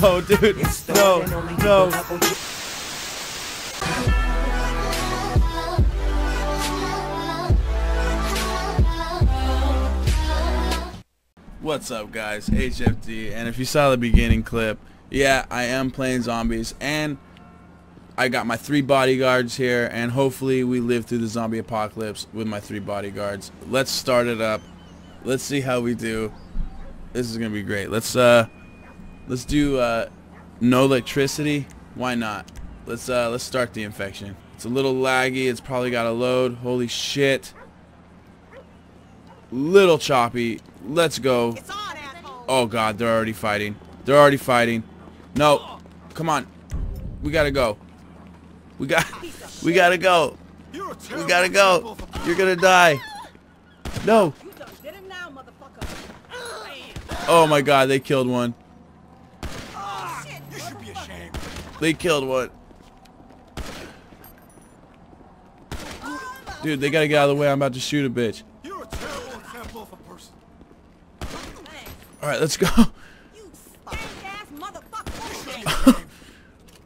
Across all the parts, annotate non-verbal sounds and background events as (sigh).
No, dude. No, no. What's up guys, HFD, and if you saw the beginning clip, yeah, I am playing zombies, and I got my three bodyguards here, and hopefully we live through the zombie apocalypse with my three bodyguards. Let's start it up. Let's see how we do. This is gonna be great. Let's uh, let's do uh, no electricity. Why not? Let's uh, let's start the infection. It's a little laggy. It's probably got a load. Holy shit. Little choppy. Let's go. Oh god, they're already fighting. They're already fighting. No. Come on. We gotta go. We got we gotta go. We gotta go. You're gonna die. No. Oh my god, they killed one. They killed one. Dude, they gotta get out of the way. I'm about to shoot a bitch. Alright, let's go. (laughs) (laughs)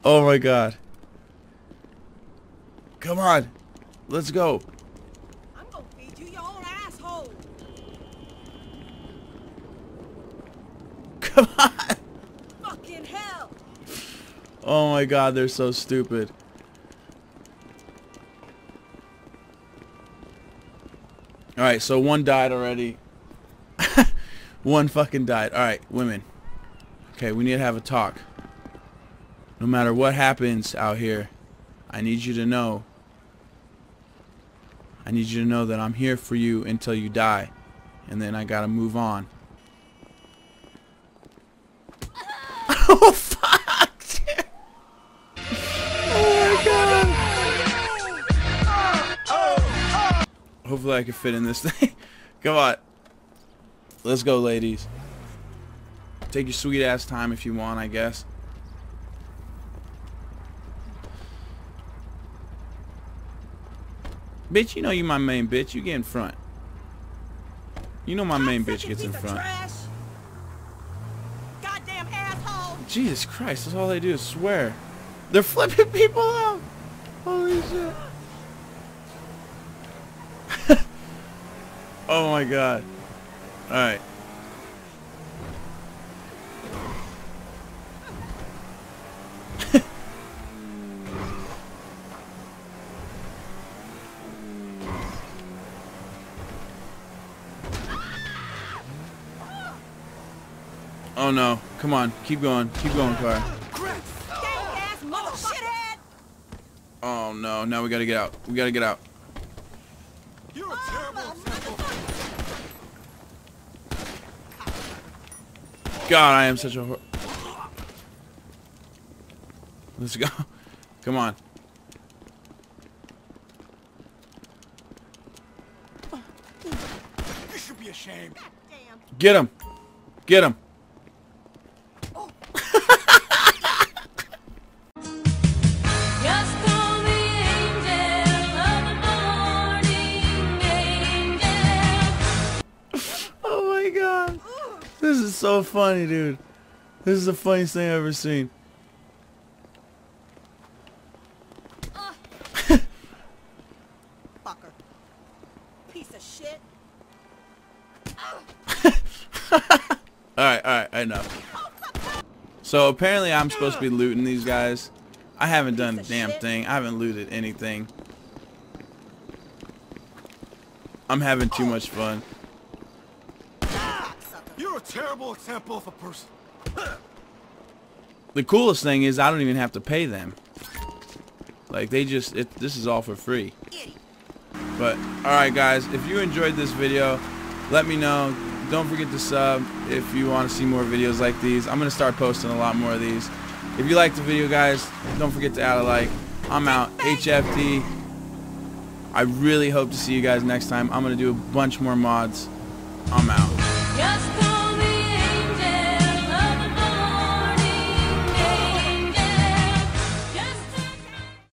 oh my god. Come on. Let's go. I'm gonna feed you your own asshole. (laughs) Come on. Oh my god, they're so stupid. Alright, so one died already. (laughs) one fucking died. Alright, women. Okay, we need to have a talk. No matter what happens out here, I need you to know. I need you to know that I'm here for you until you die. And then I gotta move on. I can fit in this (laughs) thing. Come on. Let's go, ladies. Take your sweet ass time if you want, I guess. Bitch, you know you my main bitch. You get in front. You know my main bitch gets in front. Goddamn asshole. Jesus Christ, that's all they do is swear. They're flipping people out. Holy shit. Oh my god. Alright. (laughs) oh no. Come on. Keep going. Keep going, car. Oh no. Now we gotta get out. We gotta get out. You're a terrible God, I am such a hor- Let's go. (laughs) Come on. You should be ashamed. Damn. Get him. Get him. So funny, dude. This is the funniest thing I've ever seen. Fucker. Piece of shit. (laughs) Alright, alright, I know. So apparently I'm supposed to be looting these guys. I haven't done a damn thing. I haven't looted anything. I'm having too much fun. You're a terrible example of a person. The coolest thing is I don't even have to pay them. Like they just, it, this is all for free. But alright guys, if you enjoyed this video, let me know. Don't forget to sub if you want to see more videos like these. I'm going to start posting a lot more of these. If you liked the video guys, don't forget to add a like. I'm out. HFD. I really hope to see you guys next time. I'm going to do a bunch more mods. I'm out. Just call